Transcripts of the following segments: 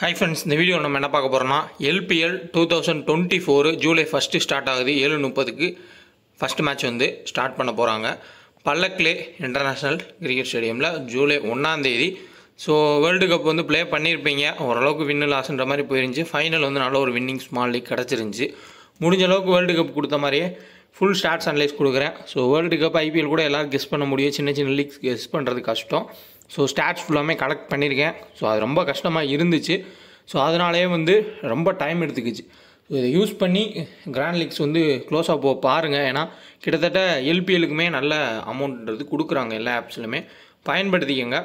Hi friends இந்த video நம்ம என்ன பார்க்க போகிறோம்னா LPL two thousand twenty four July first start ஆகுது ஏழு முப்பதுக்கு ஃபஸ்ட் மேட்ச் வந்து ஸ்டார்ட் பண்ண போகிறாங்க பல்லக்லே இன்டர்நேஷ்னல் கிரிக்கெட் ஸ்டேடியமில் ஜூலை ஒன்றாந்தேதி ஸோ வேர்ல்டு கப் வந்து ப்ளே பண்ணியிருப்பீங்க. ஓரளவுக்கு வின்னு லாஸ்ன்ற மாதிரி போயிருந்துச்சு. ஃபைனல் வந்து நல்ல ஒரு வின்னிங் ஸ்மால் லீக் கிடச்சிருந்துச்சு. முடிஞ்ச அளவுக்கு வேர்ல்டு கப் கொடுத்த மாதிரியே ஃபுல் ஸ்டாட்ஸ் அனலைஸ் கொடுக்குறேன். ஸோ வேர்ல்டு கப் ஐபிஎல் கூட எல்லோரும் கெஸ் பண்ண முடியும். சின்ன சின்ன லீக்ஸ் கெஸ் பண்ணுறது கஷ்டம். ஸோ ஸ்டாட்ஸ் ஃபுல்லாமே கலெக்ட் பண்ணியிருக்கேன் ஸோ அது ரொம்ப கஷ்டமாக இருந்துச்சு. ஸோ அதனாலேயே வந்து ரொம்ப டைம் எடுத்துக்கிச்சு. ஸோ இதை யூஸ் பண்ணி கிராண்ட் லீக்ஸ் வந்து க்ளோஸாக போ பாருங்கள் ஏன்னா கிட்டத்தட்ட எல்பிஎலுக்குமே நல்ல அமௌண்ட்ன்றது கொடுக்குறாங்க எல்லா ஆப்ஸ்லையுமே பயன்படுத்திக்கங்க.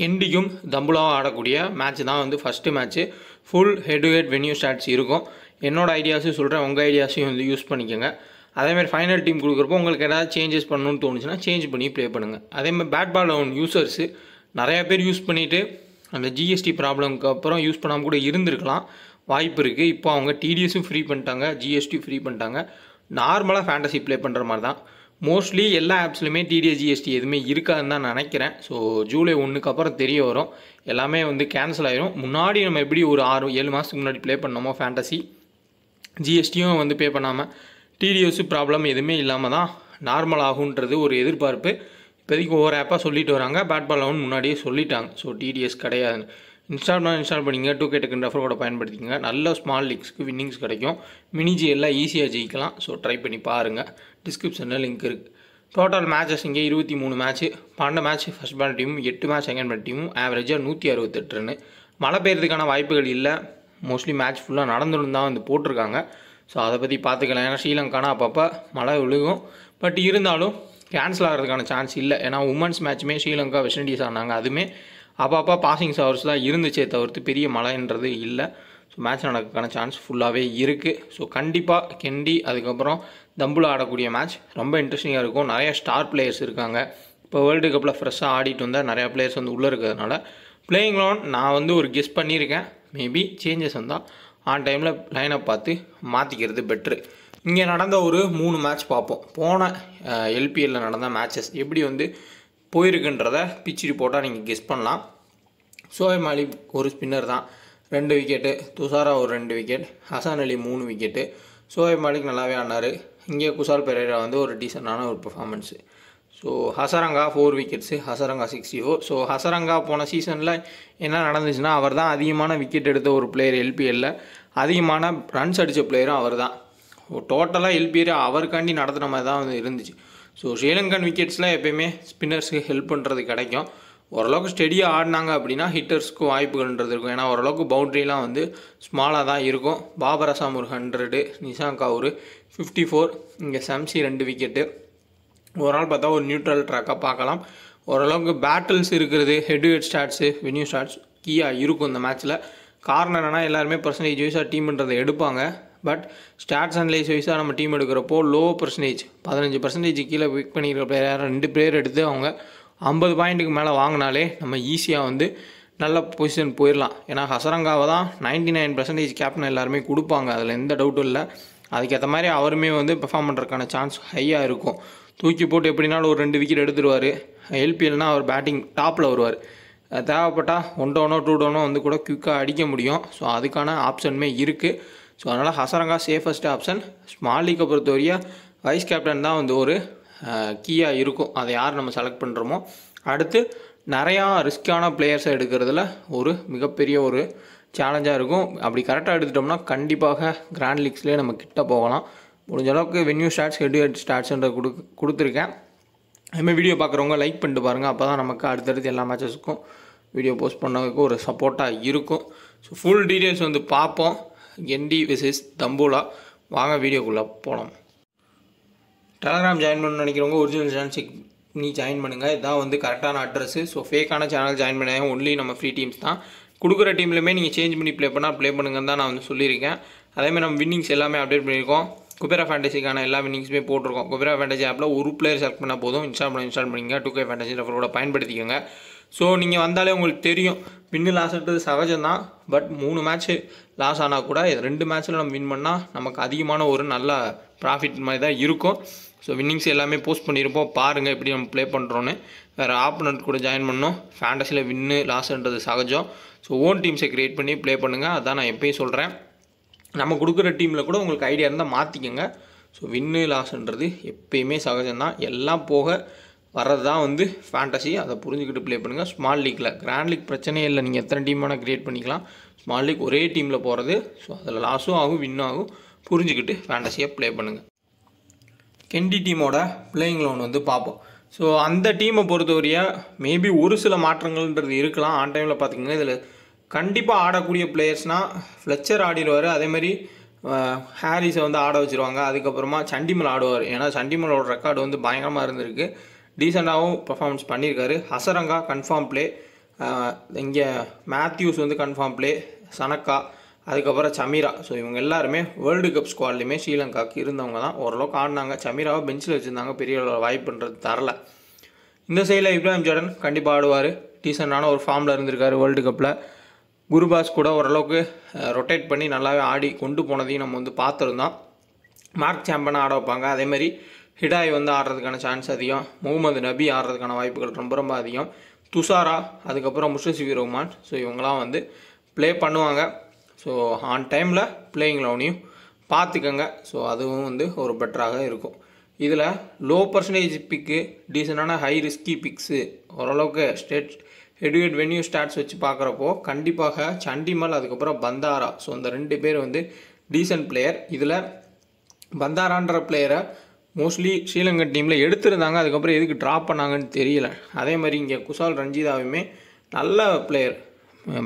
கெண்டிக்கும் தம்புலாவும் ஆடக்கூடிய மேட்ச் தான் வந்து first match full head to head venue stats இருக்கும். என்னோட ஐடியாஸும் சொல்கிறேன் உங்கள் ஐடியாஸையும் வந்து யூஸ் பண்ணிக்கோங்க. அதேமாதிரி ஃபைனல் டீம் கொடுக்குறப்போ உங்களுக்கு ஏதாவது சேஞ்சஸ் பண்ணணும்னு தோணுச்சுன்னா சேஞ்ச் பண்ணி ப்ளே பண்ணுங்கள் அதேமாதிரி பேட் பால் லெவன் யூசர்ஸு நிறையா பேர் யூஸ் பண்ணிவிட்டு அந்த ஜிஎஸ்டி ப்ராப்ளம்க்கு அப்புறம் யூஸ் பண்ணாமல் கூட இருந்திருக்கலாம். வாய்ப்பு இருக்குது இப்போ அவங்க டிடிஎஸும் ஃப்ரீ பண்ணிட்டாங்க. ஜிஎஸ்டி ஃப்ரீ பண்ணிட்டாங்க. நார்மலாக ஃபேண்டசி ப்ளே பண்ணுற மாதிரி தான். மோஸ்ட்லி எல்லா ஆப்ஸ்லையுமே டிடிஎஸ் ஜிஎஸ்டி எதுவுமே இருக்காதுன்னு தான் நினைக்கிறேன். ஸோ ஜூலை ஒன்றுக்கு அப்புறம் தெரிய வரும். எல்லாமே வந்து கேன்சல் ஆயிரும். முன்னாடி நம்ம எப்படி ஒரு ஆறு ஏழு மாதத்துக்கு முன்னாடி ப்ளே பண்ணோமோ ஃபேண்டசி ஜிஎஸ்டியும் வந்து பே பண்ணாமல் டிடிஎஸ் ப்ராப்ளம் எதுவுமே இல்லாமல் தான் நார்மல் ஆகுன்றது ஒரு எதிர்பார்ப்பு. இப்போதைக்கு ஒவ்வொரு ஆப்பாக சொல்லிட்டு வராங்க. பேட் பால் லெவன் முன்னாடியே சொல்லிட்டாங்க. ஸோ டிடிஎஸ் கிடையாதுன்னு இன்ஸ்டால் பண்ண இன்ஸ்டால் பண்ணிங்க. டூ கே டெக்கன் ரெஃபர் கூட பயன்படுத்திங்க நல்ல ஸ்மால் லீக்ஸ்க்கு வின்னிங்ஸ் கிடைக்கும். மினிஜி எல்லாம் ஈஸியாக ஜெயிக்கலாம். ஸோ ட்ரை பண்ணி பாருங்கள் டிஸ்கிரிப்ஷனில் லிங்க் இருக்குது டோட்டல் மேட்சஸ் இங்கே இருபத்தி மூணு மேட்ச்சு பன்னெண்டு மேட்ச் ஃபஸ்ட் பால் டீமும் எட்டு மேட்ச் செகண்ட் பால் டீமும் ஆவரேஜாக நூற்றி அறுபத்தெட்டு ரன்னு மழை பெய்யறதுக்கான வாய்ப்புகள் இல்லை. மோஸ்ட்லி மேட்ச் ஃபுல்லாக நடந்துடும் தான் வந்து போட்டிருக்காங்க. ஸோ அதை பற்றி பார்த்துக்கலாம். ஏன்னா ஸ்ரீலங்கானா அப்பப்போ மழை விழுகும். பட் இருந்தாலும் கேன்சல் ஆகிறதுக்கான சான்ஸ் இல்லை. ஏன்னா உமன்ஸ் மேட்ச்சுமே ஸ்ரீலங்கா வெஸ்ட் இண்டீஸ் ஆனாங்க. அதுவுமே அப்பப்போ பாசிங் ஹவர்ஸ் தான் இருந்துச்சே தவிர்த்து பெரிய மழைன்றது இல்லை. ஸோ மேட்ச் நடக்கிறதுக்கான சான்ஸ் ஃபுல்லாகவே இருக்குது ஸோ கண்டிப்பாக கெண்டி அதுக்கப்புறம் தம்புல ஆடக்கூடிய மேட்ச் ரொம்ப இன்ட்ரெஸ்டிங்காக இருக்கும். நிறைய ஸ்டார் பிளேயர்ஸ் இருக்காங்க. இப்போ வேர்ல்டு கப்பில் ஃப்ரெஷ்ஷாக ஆடிட்டு வந்தால் நிறையா பிளேயர்ஸ் வந்து உள்ளே இருக்கிறதுனால பிளேயிங் லோன் நான் வந்து ஒரு கெஸ் பண்ணியிருக்கேன். மேபி சேஞ்சஸ் வந்தால் ஆன் டைமில் லைனை பார்த்து மாற்றிக்கிறது பெட்ரு இங்கே நடந்த ஒரு மூணு மேட்ச் பார்ப்போம். போன எல்பிஎல்லில் நடந்த மேட்சஸ் எப்படி வந்து போயிருக்குன்றத பிச் ரிப்போர்ட்டாக நீங்கள் கெஸ் பண்ணலாம். சோஹை மாலிக் ஒரு ஸ்பின்னர் தான். ரெண்டு விக்கெட்டு துஷாரா ஒரு ரெண்டு விக்கெட் ஹசான் அலி மூணு விக்கெட்டு சோஹை மாலிக் நல்லாவே ஆனார் இங்கே குஷால் பெரேரா வந்து ஒரு டீசெண்டான ஒரு performance so Hasaranga four wickets Hasaranga sixty four so Hasaranga போன சீசனில் என்ன நடந்துச்சுன்னா அவர் தான் அதிகமான விக்கெட் எடுத்த ஒரு பிளேயர் எல்பிஎல்ல அதிகமான ரன்ஸ் அடித்த பிளேயரும் அவர் தான் டோட்டலாக எல்பிஎல் அவருக்காண்டி நடத்துகிற மாதிரி தான் வந்து இருந்துச்சு. ஸோ ஸ்ரீலங்கன் விக்கெட்ஸில் எப்பயுமே ஸ்பின்னர்ஸுக்கு ஹெல்ப் பண்ணுறது கிடைக்கும். ஓரளவுக்கு ஸ்டெடியாக ஆடினாங்க அப்படின்னா ஹிட்டர்ஸ்க்கு வாய்ப்புகள்ன்றது இருக்கும். ஏன்னா ஓரளவுக்கு பவுண்ட்ரிலாம் வந்து ஸ்மாலாக தான் இருக்கும். பாபர் அசாம் ஒரு ஹண்ட்ரடு நிஷாங்கா ஒரு ஃபிஃப்டி ஃபோர் இங்கே சம்சி ரெண்டு விக்கெட்டு ஒரு நாள் பார்த்தா ஒரு நியூட்ரல் ட்ராக்காக பார்க்கலாம். ஓரளவுக்கு பேட்டில்ஸ் இருக்கிறது head head stats venue stats கீயாக இருக்கும் இந்த மேட்ச்சில் காரணம் என்னென்னா எல்லாருமே பர்சன்டேஜ் வைஸாக டீம்ன்றதை எடுப்பாங்க. பட் ஸ்டாட்ஸ் அனலைஸ் வைஸாக நம்ம டீம் எடுக்கிறப்போ லோ பர்சன்டேஜ் பதினஞ்சு பர்சன்டேஜ் கீழே பிக் பண்ணிக்கிற பிளேயர் ரெண்டு பேர் எடுத்து அவங்க ஐம்பது பாயிண்ட்டுக்கு மேலே வாங்கினாலே நம்ம ஈஸியாக வந்து நல்ல பொசிஷன் போயிடலாம் ஏன்னா ஹசரங்காவை தான் நைன்டி நைன் பர்சன்டேஜ் கேப்டன் எல்லாருமே கொடுப்பாங்க. அதில் எந்த டவுட்டும் இல்லை. அதுக்கேற்ற மாதிரி அவருமே வந்து பெர்ஃபார்ம் பண்ணுறதுக்கான சான்ஸ் ஹையாக இருக்கும். தூக்கி போட்டு எப்படினாலும் ஒரு ரெண்டு விக்கெட் எடுத்துருவார். எல்பிஎல்னால் அவர் பேட்டிங் டாப்பில் வருவார். தேவைப்பட்டால் ஒன் டவுனோ டூ டவுனோ வந்து கூட குயிக்காக அடிக்க முடியும். ஸோ அதுக்கான ஆப்ஷனுமே இருக்குது ஸோ அதனால் ஹசரங்கா சேஃபஸ்ட் ஆப்ஷன் ஸ்மால் லீக்கை பொறுத்தவரையா வைஸ் கேப்டன் தான் வந்து ஒரு கீயாக இருக்கும். அதை யார் நம்ம செலக்ட் பண்ணுறோமோ அடுத்து நிறையா ரிஸ்க்கான பிளேயர்ஸை எடுக்கிறதுல ஒரு மிகப்பெரிய ஒரு சேலஞ்சாக இருக்கும். அப்படி கரெக்டாக எடுத்துட்டோம்னா கண்டிப்பாக கிராண்ட் லீக்ஸ்லேயே நம்ம கிட்ட போகலாம். முடிஞ்ச அளவுக்கு வென்யூ ஸ்டாட்ஸ் ஹெட் ஹெட் ஸ்டாட்ஸ்ன்ற கொடு கொடுத்துருக்கேன். அதுமாதிரி வீடியோ பார்க்குறவங்க லைக் பண்ணிட்டு பாருங்கள் அப்போ தான் நமக்கு அடுத்தடுத்து எல்லா மேட்சஸுக்கும் வீடியோ போஸ்ட் பண்ணதுக்கு ஒரு சப்போர்ட்டாக இருக்கும். ஸோ ஃபுல் டீட்டெயில்ஸ் வந்து பார்ப்போம். என்டி விசஸ் தம்பூலா வாங்க வீடியோக்குள்ளே போகலாம் டெலகிராம் ஜாயின் பண்ண நினைக்கிறவங்க ஒரிஜினல் சேனல் செக் ஜாயின் பண்ணுங்கள் இதான் வந்து கரெக்டான அட்ரஸ்ஸு ஸோ ஃபேக்கான சேனல் ஜாயின் பண்ணாங்க ஒன்லி நம்ம ஃப்ரீ டீம்ஸ் தான். கொடுக்குற டீம்லையுமே நீங்கள் சேஞ்ச் பண்ணி ப்ளே பண்ணால் ப்ளே பண்ணுங்கன்னு தான் நான் வந்து சொல்லியிருக்கேன். அதேமாதிரி நம்ம வின்னிங்ஸ் எல்லாமே அப்டேட் பண்ணியிருக்கோம். குபேரா ஃபேண்டசிக்கான எல்லா வின்னிங்ஸுமே போட்டிருக்கோம். குபேரா ஃபேண்டசி ஆப்பில் ஒரு பிளேயர் செலக்ட் பண்ணால் போதும். இன்ஸ்டால் பண்ணி இன்ஸ்டால் பண்ணிங்க டூ கே ஃபேண்டசி ரெஃபரோட பயன்படுத்திக்கோங்க. ஸோ நீங்கள் வந்தாலே உங்களுக்கு தெரியும். வின்னு லாஸ்ன்றது சகஜம் தான். பட் மூணு மேட்ச்சு லாஸ் ஆனால் கூட ரெண்டு மேட்ச்சில் நம்ம வின் பண்ணால் நமக்கு அதிகமான ஒரு நல்ல ப்ராஃபிட் மாதிரி தான் இருக்கும். ஸோ வின்னிங்ஸ் எல்லாமே போஸ்ட் பண்ணியிருப்போம் பாருங்கள் எப்படி நம்ம ப்ளே பண்ணுறோன்னு வேறு ஆப்பனண்ட் கூட ஜாயின் பண்ணோம். ஃபேண்டஸியில் வின்னு லாஸ்ன்றது சகஜம். ஸோ ஓன் டீம்ஸை க்ரியேட் பண்ணி ப்ளே பண்ணுங்கள் அதான் நான் எப்பயும் சொல்கிறேன் நம்ம கொடுக்குற டீமில் கூட உங்களுக்கு ஐடியா இருந்தால் மாற்றிக்கோங்க ஸோ வின்னு லாஸ்ன்றது எப்பயுமே சகஜம்தான். எல்லாம் போக வர்றது தான் வந்து ஃபேண்டசி அதை புரிஞ்சுக்கிட்டு ப்ளே பண்ணுங்கள் ஸ்மால் லீக்கில் கிராண்ட் லீக் பிரச்சனையே இல்லை. நீங்கள் எத்தனை டீம் வேணால் க்ரியேட் பண்ணிக்கலாம். ஸ்மால் லீக் ஒரே டீமில் போகிறது ஸோ அதில் லாஸும் ஆகும் வின்னும் ஆகும். புரிஞ்சுக்கிட்டு ஃபேண்டசியாக ப்ளே பண்ணுங்கள் கெண்டி டீமோட பிளேயிங் லோன் வந்து பார்ப்போம். ஸோ அந்த டீமை பொறுத்தவரைய மேபி ஒரு சில மாற்றங்கள்ன்றது இருக்கலாம். ஆன் டைமில் பார்த்திங்கன்னா இதில் கண்டிப்பாக ஆடக்கூடிய பிளேயர்ஸ்னால் ஃப்ளெச்சர் ஆடிடுவார். அதேமாதிரி ஹாரிஸை வந்து ஆட வச்சுருவாங்க. அதுக்கப்புறமா சண்டிமல் ஆடுவார். ஏன்னா சண்டிமலோட ரெக்கார்டு வந்து பயங்கரமாக இருந்திருக்கு. டீசெண்டாகவும் பர்ஃபார்மன்ஸ் பண்ணியிருக்காரு ஹசரங்கா கன்ஃபார்ம் ப்ளே இங்கே மேத்யூஸ் வந்து கன்ஃபார்ம் ப்ளே சனக்கா அதுக்கப்புறம் சமீரா. ஸோ இவங்க எல்லாருமே வேர்ல்டு கப் ஸ்குவாட்லேயுமே ஸ்ரீலங்காவுக்கு இருந்தவங்க தான் ஓரளவுக்கு ஆடினாங்க. சமீராவை பெஞ்சில் வச்சுருந்தாங்க. பெரிய அளவு வாய்ப்புன்றது தரல. இந்த சைடில் இப்ராஹிம் ஜார்டன் கண்டிப்பாக ஆடுவார். டீசெண்டான ஒரு ஃபார்மில் இருந்திருக்காரு வேர்ல்டு கப்பில் குருபாஸ் கூட ஓரளவுக்கு ரொட்டேட் பண்ணி நல்லாவே ஆடி கொண்டு போனதையும் நம்ம வந்து பார்த்துருந்தோம். மார்க் சாம்பனை ஆட வைப்பாங்க. அதேமாதிரி ஹிடாய் வந்து ஆடுறதுக்கான சான்ஸ் அதிகம். முகமது நபி ஆடுறதுக்கான வாய்ப்புகள் ரொம்ப ரொம்ப அதிகம். துஷாரா அதுக்கப்புறம் முஷசிபி ரஹ்மான் ஸோ இவங்களாம் வந்து ப்ளே பண்ணுவாங்க. ஸோ ஆன் டைமில் பிளேயிங் லோனையும் பார்த்துக்கங்க. ஸோ அதுவும் வந்து ஒரு பெட்டராக இருக்கும். இதில் லோ பர்சன்டேஜ் பிக்கு டீசெண்டான ஹை ரிஸ்கி பிக்ஸு ஓரளவுக்கு ஸ்டேட் ஹெட்வேட் வென்யூ ஸ்டாட்ஸ் வச்சு பார்க்குறப்போ கண்டிப்பாக சண்டிமல் அதுக்கப்புறம் பந்தாரா. ஸோ இந்த ரெண்டு பேர் வந்து டீசன்ட் பிளேயர் இதில் பந்தாரான்ற பிளேயரை மோஸ்ட்லி ஸ்ரீலங்கன் டீமில் எடுத்திருந்தாங்க. அதுக்கப்புறம் எதுக்கு ட்ராப் பண்ணாங்கன்னு தெரியல. அதே மாதிரி இங்கே குஷால் ரஞ்சிதாவுமே நல்ல player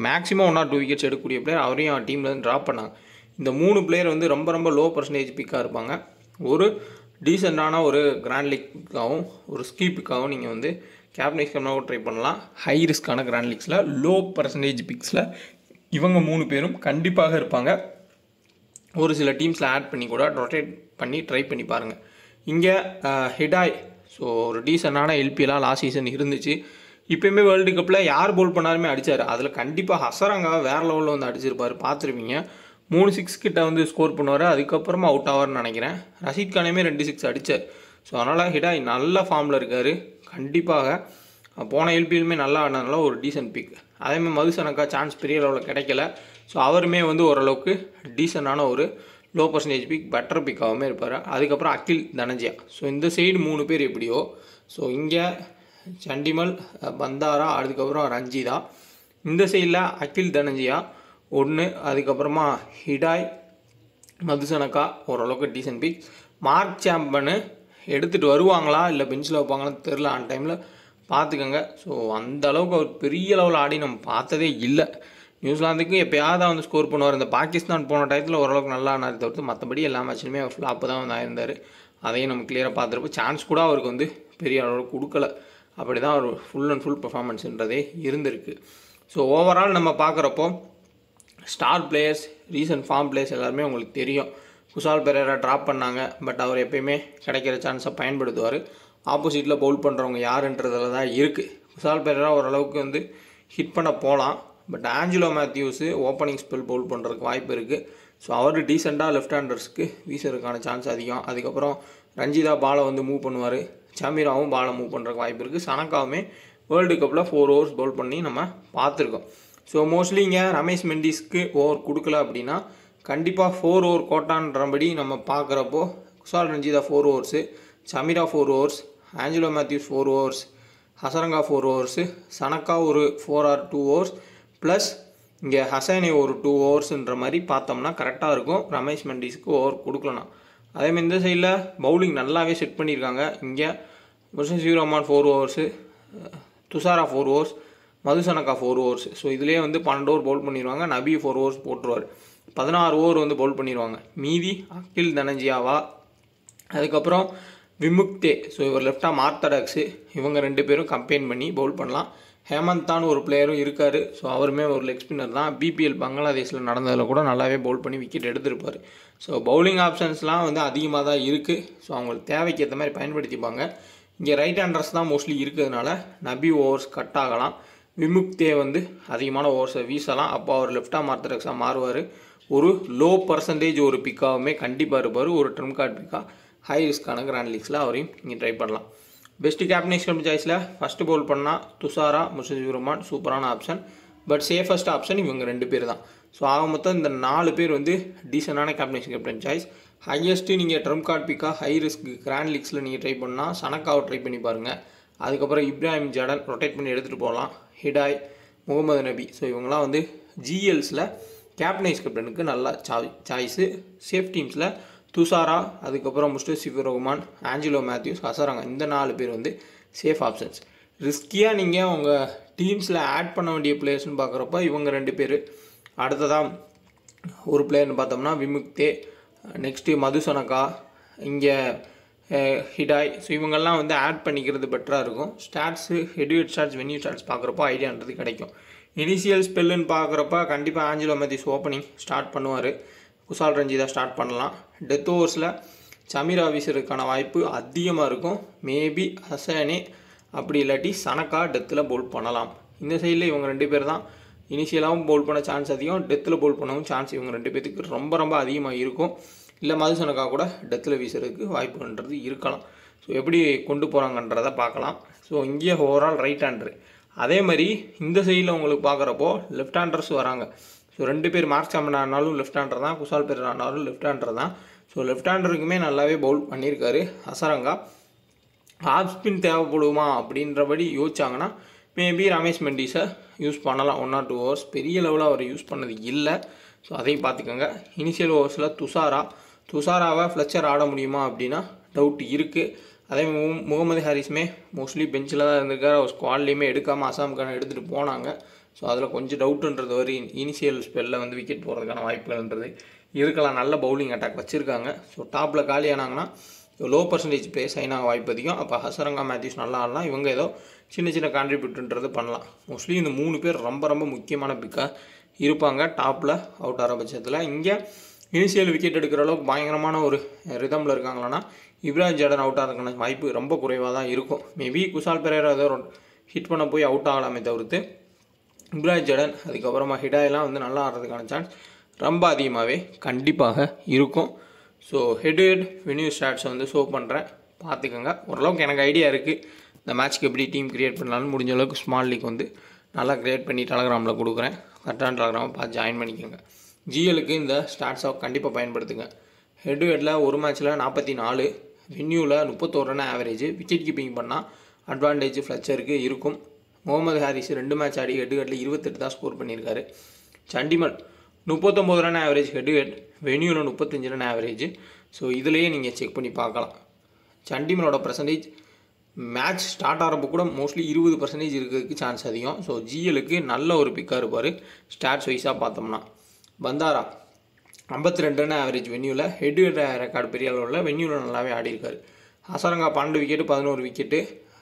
maximum one or two wickets எடுக்கக்கூடிய பிளேயர் அவரையும் டீமில் ட்ராப் பண்ணாங்க. இந்த மூணு பிளேயர் வந்து ரொம்ப ரொம்ப லோ பர்சன்டேஜ் பிக்காக இருப்பாங்க. ஒரு டீசெண்டான ஒரு கிராண்ட் லீக்காகவும் ஒரு ஸ்கீ பிக்காகவும் நீங்கள் வந்து கேப்டனைஸ் கம்னாவும் ட்ரை பண்ணலாம். ஹை ரிஸ்க்கான கிராண்ட் லீக்ஸில் லோ பர்சன்டேஜ் பிக்ஸில் இவங்க மூணு பேரும் கண்டிப்பாக இருப்பாங்க. ஒரு சில டீம்ஸில் ஆட் பண்ணி கூட ரொட்டேட் பண்ணி ட்ரை பண்ணி பாருங்கள் இங்கே ஹிடாய் ஸோ ஒரு டீசெண்டான எல்பியெலாம் லாஸ்ட் சீசன் இருந்துச்சு. இப்போயுமே வேர்ல்டு கப்பில் யார் போல் பண்ணாலுமே அடித்தார் அதில் கண்டிப்பாக ஹசரங்கா வேறு லெவலில் வந்து அடிச்சிருப்பார். பார்த்துருப்பீங்க. மூணு சிக்ஸ் கிட்ட வந்து ஸ்கோர் பண்ணுவார். அதுக்கப்புறமா அவுட் ஆவார்னு நினைக்கிறேன். ரஷீத் கானையுமே ரெண்டு சிக்ஸ் அடித்தார் ஸோ அதனால் ஹிடாய் நல்ல ஃபார்மில் இருக்கார். கண்டிப்பாக போன எல்பிஎலுமே நல்லா ஆடினதுனால ஒரு டீசன்ட் பிக் அதேமாதிரி மதுசனக்கா சான்ஸ் பெரிய லெவலில் கிடைக்கல. ஸோ அவருமே வந்து ஓரளவுக்கு டீசெண்டான ஒரு லோ பர்சன்டேஜ் பிக் பெட்டர் பிக்காகவுமே இருப்பார். அதுக்கப்புறம் அகில் தனஞ்சியா. ஸோ இந்த சைடு மூணு பேர் எப்படியோ ஸோ இங்கே சண்டிமல் பந்தாரா அதுக்கப்புறம் ரஞ்சிதா. இந்த சைடில் அகில் தனஞ்சியா ஒன்று அதுக்கப்புறமா ஹிடாய் மதுசனக்கா ஓரளவுக்கு டீசன்ட் பிக் மார்க் சாம்பனு எடுத்துகிட்டு வருவாங்களா இல்லை பெஞ்சில் வைப்பாங்களான்னு தெரில அந்த டைமில் பார்த்துக்கோங்க. ஸோ அந்த அளவுக்கு அவர் பெரிய லெவலில் ஆடி நம்ம பார்த்ததே இல்லை. நியூசிலாந்துக்கு எப்போயாவது வந்து ஸ்கோர் பண்ணுவார். இந்த பாகிஸ்தான் போன டயத்தில் ஓரளவுக்கு நல்லா ஆனார் தவிர்த்து மற்றபடி எல்லா மேட்ச்லையுமே அவர் ஃப்ளாப்பு தான் வந்து ஆயிருந்தார் அதையும் நம்ம கிளியராக பார்த்துருப்போம். சான்ஸ் கூட அவருக்கு வந்து பெரிய அளவுக்கு கொடுக்கல. அப்படி தான் அவர் ஃபுல் அண்ட் ஃபுல் பர்ஃபார்மன்ஸ்ன்றதே இருந்திருக்கு. ஸோ ஓவரால் நம்ம பார்க்குறப்போ star players recent form players எல்லாருமே உங்களுக்கு தெரியும். குஷால் பெரேரா ட்ராப் பண்ணாங்க பட் அவர் எப்பயுமே கிடைக்கிற சான்ஸை பயன்படுத்துவார். ஆப்போசிட்டில் பவுல் பண்ணுறவங்க யாருன்றதில் தான் இருக்குது குஷால் பெரேரா ஓரளவுக்கு வந்து ஹிட் பண்ண போகலாம் but Angelo Mathews opening spell bowl பண்ணுறதுக்கு வாய்ப்பு இருக்குது ஸோ அவர் டீசெண்டாக லெஃப்ட் ஹேண்டர்ஸ்க்கு வீசுறதுக்கான சான்ஸ் அதிகம். அதுக்கப்புறம் ரஞ்சிதா பாலை வந்து மூவ் பண்ணுவார். சமீராவும் பாலை மூவ் பண்ணுறக்கு வாய்ப்பு இருக்குது சனக்காவுமே வேர்ல்டு கப்பில் ஃபோர் ஓவர்ஸ் பவுல் பண்ணி நம்ம பார்த்துருக்கோம். ஸோ மோஸ்ட்லி இங்கே ரமேஷ் மெண்டிஸ்க்கு ஓவர் கொடுக்கல அப்படின்னா கண்டிப்பாக ஃபோர் ஓவர் கோட்டான்றபடி நம்ம பார்க்குறப்போ Kusal Rajitha four overs Chameera four overs Angelo Mathews four overs Hasaranga four overs Shanaka ஒரு four or two overs plus இங்கே ஹசனே ஒரு டூ ஓவர்ஸுன்ற மாதிரி பார்த்தோம்னா கரெக்டாக இருக்கும். ரமேஷ் மெண்டிஸ்க்கு ஓவர் கொடுக்கலாம் அதேமாதிரி இந்த சைடில் பவுலிங் நல்லாவே செட் பண்ணியிருக்காங்க இங்கே முர்ஷன் Rahman four overs Thushara four overs Madushanka four overs so இதுலேயே வந்து பன்னெண்டு ஓவர் பவுல் பண்ணிடுவாங்க நபி ஃபோர் ஓவர்ஸ் போட்டுருவார். பதினாறு ஓவர் வந்து பவுல் பண்ணிடுவாங்க மீதி அகில் தனஞ்சியாவா அதுக்கப்புறம் விமுக்தே. ஸோ இவர் லெஃப்டாக மார்த்தடாக்ஸு. இவங்க ரெண்டு பேரும் கம்பெயின் பண்ணி பவுல் பண்ணலாம். ஹேமந்தான் ஒரு பிளேயரும் இருக்கார். ஸோ அவருமே ஒரு லெக் ஸ்பின்னர் தான். பிபிஎல் பங்களாதேஷில் நடந்ததில் கூட நல்லாவே பவுல் பண்ணி விக்கெட் எடுத்திருப்பார். ஸோ பவுலிங் ஆப்ஷன்ஸ்லாம் வந்து அதிகமாக தான் இருக்குது ஸோ அவங்களுக்கு தேவைக்கு ஏற்ற மாதிரி பயன்படுத்திப்பாங்க. இங்கே ரைட் ஹேண்டர்ஸ் தான் மோஸ்ட்லி இருக்கிறதுனால நபி ஓவர்ஸ் கட் ஆகலாம். விமுக்தே வந்து அதிகமான ஓவர்ஸை வீசலாம். அப்போ அவர் லெஃப்டாக மார்த்தரக்ஸாக மாறுவார். ஒரு லோ பர்சன்டேஜ் ஒரு பிக்காகவுமே கண்டிப்பாக இருப்பார். ஒரு ட்ரம் கார்ட் பிக்காக ஹை ரிஸ்க்கான கிராண்ட் லீக்ஸில் அவரையும் நீங்கள் ட்ரை பண்ணலாம். பெஸ்ட்டு கேப்டன் ஸ்கிரம் சாய்ஸில் ஃபஸ்ட்டு போல் பண்ணால் துஷாரா முஷிபுர் ரஹ்மான் சூப்பரான ஆப்ஷன் பட் சேஃபஸ்ட் ஆப்ஷன் இவங்க ரெண்டு பேர் தான். ஸோ ஆக மொத்தம் இந்த நாலு பேர் வந்து டீசெண்டான captain vice captain choice highest நீங்கள் ட்ரம் கார்ட் பிக்காக ஹை ரிஸ்க் கிராண்ட் லீக்ஸில் நீங்கள் ட்ரை பண்ணால் சனக்காவை ட்ரை பண்ணி பாருங்கள் அதுக்கப்புறம் இப்ராஹிம் ஜடன் ரொட்டேட் பண்ணி எடுத்துகிட்டு போகலாம் ஹிடாய் முகமது நபி. ஸோ இவங்கெல்லாம் வந்து ஜிஎல்ஸில் கேப்டனைஸ் கேப்டனுக்கு நல்லா சாய் சாய்ஸு சேஃப் டீம்ஸில் துஷாரா அதுக்கப்புறம் முஸ்டசிஃபுர் ரஹ்மான் ஆஞ்சிலோ மேத்யூஸ் ஹசரங்க இந்த நாலு பேர் வந்து சேஃப் ஆப்ஷன்ஸ் ரிஸ்கியாக நீங்கள் உங்கள் டீம்ஸில் ஆட் பண்ண வேண்டிய பிளேயர்ஸ்னு பார்க்குறப்ப இவங்க ரெண்டு பேர். அடுத்ததாக ஒரு பிளேயர்னு பார்த்தோம்னா விமுக்தே. நெக்ஸ்ட்டு மதுசனக்கா இங்கே ஹிடாய். ஸோ இவங்கெல்லாம் வந்து ஆட் பண்ணிக்கிறது பெட்டராக இருக்கும். Stats head to stats venue stats பார்க்குறப்போ ஐடியான்றது கிடைக்கும். இனிஷியல் ஸ்பெல்லுன்னு பார்க்குறப்ப கண்டிப்பாக ஆஞ்சலோ மதிஸ் ஓப்பனிங் ஸ்டார்ட் பண்ணுவார். குசால் ரஞ்சிதா ஸ்டார்ட் பண்ணலாம். டெத் ஓவர்ஸில் சமீர் ஆஃபீஸருக்கான வாய்ப்பு அதிகமாக இருக்கும். மேபி ஹசனே அப்படி இல்லாட்டி சனக்கா டெத்தில் போல் பண்ணலாம். இந்த சைடில் இவங்க ரெண்டு பேர் தான். இனிஷியலாகவும் போல் பண்ண சான்ஸ் அதிகம். டெத்தில் போல் பண்ணவும் சான்ஸ் இவங்க ரெண்டு பேர்த்துக்கு ரொம்ப ரொம்ப அதிகமாக இருக்கும். இல்லை மதுசனக்கா கூட டெத்தில் வீசுறதுக்கு வாய்ப்புன்றது இருக்கலாம். ஸோ எப்படி கொண்டு போகிறாங்கன்றதை பார்க்கலாம். ஸோ இங்கே ஓவரால் ரைட் ஹேண்டரு அதே மாதிரி இந்த சைடில் உங்களுக்கு பார்க்குறப்போ லெஃப்ட் ஹேண்டர்ஸ் வராங்க. ஸோ ரெண்டு பேர் மார்க் சாமன் ஆனாலும் லெஃப்ட் ஹேண்டர் தான். குசால் பேர் ஆனாலும் லெஃப்ட் ஹேண்டர் தான். ஸோ லெஃப்ட் ஹேண்டருக்குமே நல்லாவே பவுல் பண்ணியிருக்காரு ஹசரங்கா. ஆஃப் ஸ்பின் தேவைப்படுமா அப்படின்றபடி யோசிச்சாங்கன்னா மேபி ரமேஷ் மெண்டிஸை யூஸ் பண்ணலாம். ஒன் ஆர் டூ ஹவர்ஸ் பெரிய லெவலில் அவர் யூஸ் பண்ணது இல்லை. ஸோ அதையும் பார்த்துக்கோங்க. இனிஷியல் ஓவர்ஸில் துஷாரா. துஷாராவை ஃப்ளச்சர் ஆட முடியுமா அப்படின்னா டவுட் இருக்குது அதே முகமது ஹாரிஸுமே மோஸ்ட்லி பெஞ்சில் தான் இருந்திருக்காரு. அவர் ஸ்குவாட்லேயுமே எடுக்காமல் அசாமுக்கான எடுத்துகிட்டு போனாங்க. ஸோ அதில் கொஞ்சம் டவுட்டுன்றது வரை இனிஷியல் ஸ்பெல்லில் வந்து விக்கெட் போகிறதுக்கான வாய்ப்புகள்ன்றது. இருக்கலாம் நல்ல பவுலிங் அட்டாக் வச்சுருக்காங்க. ஸோ டாப்பில் காலி ஆனாங்கன்னா லோ பர்சன்டேஜ் ப்ளே சைன் ஆக வாய்ப்பு அதிகம். அப்போ ஹசரங்கா மேத்யூஸ் நல்லா ஆடலாம். இவங்க ஏதோ சின்ன சின்ன கான்ட்ரிபியூட்டுன்றது பண்ணலாம். மோஸ்ட்லி இந்த மூணு பேர் ரொம்ப ரொம்ப முக்கியமான பிக்காக இருப்பாங்க. டாப்பில் அவுட் ஆகிற பட்சத்தில். இங்கே இனிஷியல் விக்கெட் எடுக்கிற அளவுக்கு பயங்கரமான ஒரு ரிதமில் இருக்காங்களான்னா இப்ராஹிம் ஜடன் அவுட் ஆகிறதுக்கான வாய்ப்பு ரொம்ப குறைவாக தான் இருக்கும். மேபி குஷால் பெரேரா ஏதோ ஹிட் பண்ண போய் அவுட் ஆகலாமே தவிர்த்து இப்ராஹிம் ஜடன் அதுக்கப்புறமா ஹிடாயெல்லாம் வந்து நல்லா ஆடுறதுக்கான சான்ஸ் ரொம்ப அதிகமாகவே கண்டிப்பாக இருக்கும். ஸோ ஹெட் ஹெட் வென்யூ ஸ்டாட்ஸை வந்து ஷோ பண்ணுறேன் பார்த்துக்கோங்க. ஓரளவுக்கு எனக்கு ஐடியா இருக்குது இந்த மேட்ச்க்கு எப்படி டீம் க்ரியேட் பண்ணலாம்னு முடிஞ்ச அளவுக்கு ஸ்மால் லீக் வந்து நல்லா க்ரியேட் பண்ணி டெலகிராமில் கொடுக்குறேன். கரெக்டான டெலகிராமை பார்த்து ஜாயின் பண்ணிக்கோங்க. ஜிஎலுக்கு இந்த ஸ்டாட்ஸாக கண்டிப்பாக பயன்படுத்துங்க. ஹெட் ஹெட்டில் ஒரு மேட்ச்சில் நாற்பத்தி நாலு வென்யூவில் முப்பத்தோரு ரன் ஆவரேஜ் விக்கெட் கீப்பிங் பண்ணால் அட்வான்டேஜ் ஃப்ளச்சருக்கு இருக்கும். முகமது ஹாரிஸ் ரெண்டு மேட்ச் ஆடி ஹெட் ஹெட்டில் இருபத்தெட்டு தான் ஸ்கோர் பண்ணியிருக்காரு. சண்டிமல் முப்பத்தொம்போது ரன் ஆவரேஜ் ஹெட் வெனியூவில் வென்யூவில் முப்பத்தஞ்சு ரன் ஆவரேஜ் ஸோ இதுலேயே நீங்கள் செக் பண்ணி பார்க்கலாம். சண்டிமனோட பர்சன்டேஜ் மேட்ச் ஸ்டார்ட் ஆகிறப்போ கூட மோஸ்ட்லி இருபது பர்சன்டேஜ் இருக்கிறதுக்கு சான்ஸ் அதிகம். ஸோ ஜிஎலுக்கு நல்ல ஒரு பிக்காக இருப்பார். ஸ்டாட்ஸ் வைஸாக பார்த்தோம்னா. பந்தாரா ஐம்பத்தி ரெண்டு ரன் ஆவரேஜ் வென்யூவில் ஹெட் ரெக்கார்டு பெரிய அளவில் வென்யூவில் நல்லாவே ஆடியிருக்காரு ஹசரங்கா பன்னெண்டு விக்கெட்டு பதினோரு wicket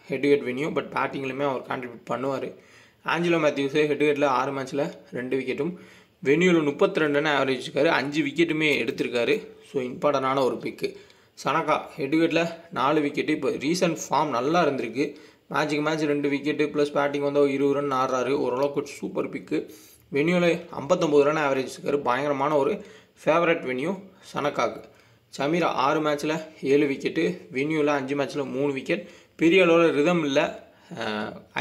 head head venue but பேட்டிங்லையுமே அவர் கான்ட்ரிபியூட் பண்ணுவார். ஆஞ்சலோ மேத்யூஸு ஹெட் ஹெட்டில் ஆறு மேட்ச்சில் ரெண்டு விக்கெட்டும் வென்யூவில் முப்பத்தி ரெண்டு ரன் ஆவரேஜ் இருக்காரு அஞ்சு விக்கெட்டுமே எடுத்திருக்காரு. ஸோ இம்பார்ட்டண்டான ஒரு பிக்கு சனகா ஹெட் நாலு விக்கெட்டு இப்போ ரீசன்ட் ஃபார்ம் நல்லா இருந்திருக்கு. மேட்சுக்கு மேட்ச் ரெண்டு விக்கெட்டு ப்ளஸ் பேட்டிங் வந்து இருபது ரன் ஆடுறாரு. ஓரளவுக்கு சூப்பர் பிக்கு வெனியூவில் ஐம்பத்தொம்போது ரன் ஆவரேஜ் இருக்காரு பயங்கரமான ஒரு ஃபேவரட் வென்யூ சனக்காக்கு சமீரா ஆறு மேட்ச்சில் ஏழு விக்கெட்டு வென்யூவில் அஞ்சு மேட்ச்சில் மூணு விக்கெட் பெரிய அளவில் ரிதம் இல்லை.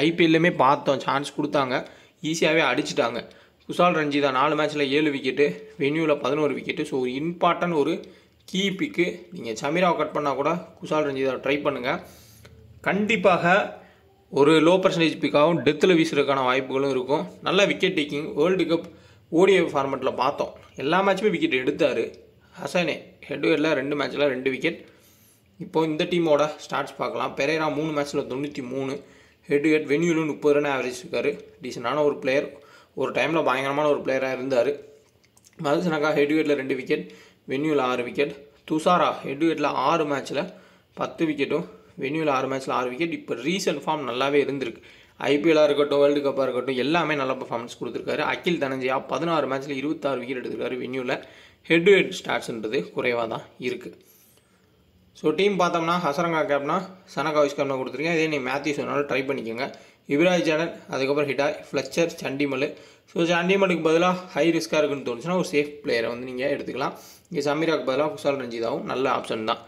ஐபிஎல்லுமே பார்த்தோம். சான்ஸ் கொடுத்தாங்க. ஈஸியாகவே அடிச்சிட்டாங்க. குஷால் ரஞ்சிதா நாலு மேட்ச்சில் ஏழு விக்கெட்டு வென்யூவில் பதினோரு விக்கெட்டு ஸோ ஒரு இம்பார்ட்டன்ட் ஒரு கீ பிக்கு நீங்கள் சமீராவை கட் பண்ணால் கூட குஷால் ரஞ்சிதா ட்ரை பண்ணுங்கள் கண்டிப்பாக ஒரு லோ பர்சன்டேஜ் பிக்காகவும் டெத்தில் வீசுறதுக்கான வாய்ப்புகளும் இருக்கும். நல்ல wicket taking world cup ODI ஃபார்மெட்டில் பார்த்தோம். எல்லா மேட்சுமே விக்கெட் எடுத்தார். ஹசனே ஹெட் ஹெட்டில் ரெண்டு மேட்ச்சில் ரெண்டு விக்கெட் இப்போது இந்த டீமோட ஸ்டார்ட்ஸ் பார்க்கலாம். பெரேரா மூணு மேட்ச்சில் தொண்ணூற்றி மூணு ஹெட் ஹெட் வென்யூலும் முப்பது ரன் ஆவரேஜ் இருக்கார். டீசெண்டான ஒரு பிளேயர் ஒரு டைமில் பயங்கரமான ஒரு பிளேயராக இருந்தார். மதுசனக்கா ஹெட் ரெண்டு விக்கெட் வென்யூவில் ஆறு விக்கெட் துஷாரா ஹெட் ஆறு மேட்ச்சில் பத்து விக்கெட்டும் வென்யூவில் ஆறு மேட்ச்சில் ஆறு விக்கெட் இப்போ ரீசன்ட் ஃபார்ம் நல்லாவே இருந்திருக்கு. ஐபிஎல்லாக இருக்கட்டும் வேர்ல்டு கப்பாக இருக்கட்டும் எல்லாமே நல்ல பர்ஃபார்மன்ஸ் கொடுத்துருக்காரு. அகில் தனஞ்சயா பதினாறு மேட்ச்சில் இருபத்தாறு விக்கெட் எடுத்திருக்காரு வென்யூவில் ஹெட் டு ஹெட் ஸ்டாட்ஸ்ன்றது குறைவாக தான் இருக்குது ஸோ டீம் பார்த்தோம்னா ஹசரங்கா கேப்னா சனகா வைஸ் கேப்னா கொடுத்துருக்கேன். இதே நீ மேத்யூஸ் வேணாலும் ட்ரை பண்ணிக்கோங்க. யுவராஜ் ஜாடன் அதுக்கப்புறம் ஹிடாய் ஃப்ளச்சர் சண்டிமல் ஸோ சண்டிமலுக்கு பதிலாக ஹை ரிஸ்க்காக இருக்குன்னு தோணுச்சுன்னா ஒரு சேஃப் பிளேயரை வந்து நீங்கள் எடுத்துக்கலாம். இங்கே சமீராக்கு பதிலாக குஷால் ரஞ்சிதாவும் நல்ல ஆப்ஷன் தான்.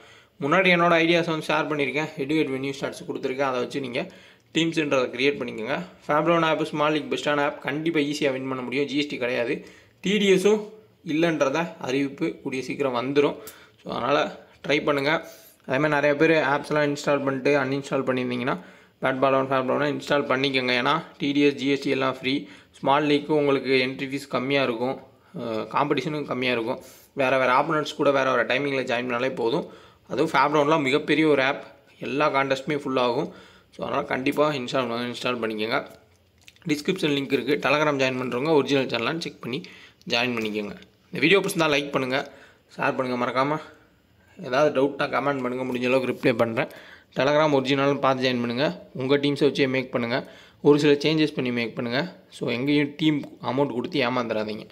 முன்னாடி என்னோட ஐடியாஸ் வந்து ஷேர் பண்ணியிருக்கேன். எடுவேட் வென்யூ ஸ்டார்ட்ஸ் கொடுத்துருக்கேன். அதை வச்சு நீங்கள் டீம்ஸ்ன்றதை க்ரியேட் பண்ணிக்கோங்க. ஃபேப்ரோன் ஆப் ஸ்மால் லீக் பெஸ்ட்டான ஆப் கண்டிப்பாக ஈஸியாக வின் பண்ண முடியும். ஜிஎஸ்டி கிடையாது. டிடிஎஸும் இல்லைன்றத அறிவிப்பு கூடிய சீக்கிரம் வந்துடும் ஸோ அதனால் ட்ரை பண்ணுங்கள் அதேமாதிரி நிறைய பேர் ஆப்ஸ்லாம் இன்ஸ்டால் பண்ணிட்டு அன்இன்ஸ்டால் பண்ணியிருந்தீங்கன்னா bat ball one ஃபேப் one install பண்ணிக்கோங்க. ஏன்னா டிடிஎஸ் ஜிஎஸ்டி எல்லாம் ஃப்ரீ ஸ்மால் லீக்கும் உங்களுக்கு என்ட்ரி ஃபீஸ் கம்மியாக இருக்கும். காம்படிஷனும் கம்மியாக இருக்கும். வேறு வேறு ஆப்பனன்ட்ஸ் கூட வேறு வேறு டைமிங்கில் ஜாயின் பண்ணாலே போதும். அதுவும் ஃபேப்ரவுண்ட்லாம் மிகப்பெரிய ஒரு ஆப் எல்லா கான்டெஸ்ட்டுமே ஃபுல்லாகும் ஸோ அதனால் கண்டிப்பாக இன்ஸ்டால் இன்ஸ்டால் பண்ணிக்கோங்க. டிஸ்கிரிப்ஷன் லிங்க் இருக்குது டெலகிராம் ஜாயின் பண்ணுறவங்க ஒரிஜினல் சேனலான்னு செக் பண்ணி ஜாயின் பண்ணிக்கோங்க. இந்த வீடியோ பிடிச்சிருந்தால் லைக் பண்ணுங்கள் ஷேர் பண்ணுங்கள் மறக்காமல் ஏதாவது டவுட்னா கமெண்ட் பண்ணுங்கள் முடிஞ்ச அளவுக்கு ரிப்ளை பண்ணுறேன் டெலகிராம் ஒரிஜினலும் பார்த்து ஜாயின் பண்ணுங்கள் உங்கள் டீம்ஸை வச்சே மேக் பண்ணுங்கள் ஒரு சில சேஞ்சஸ் பண்ணி மேக் பண்ணுங்கள் ஸோ எங்கேயும் டீம் அமௌண்ட் கொடுத்து ஏமாந்துடாதீங்க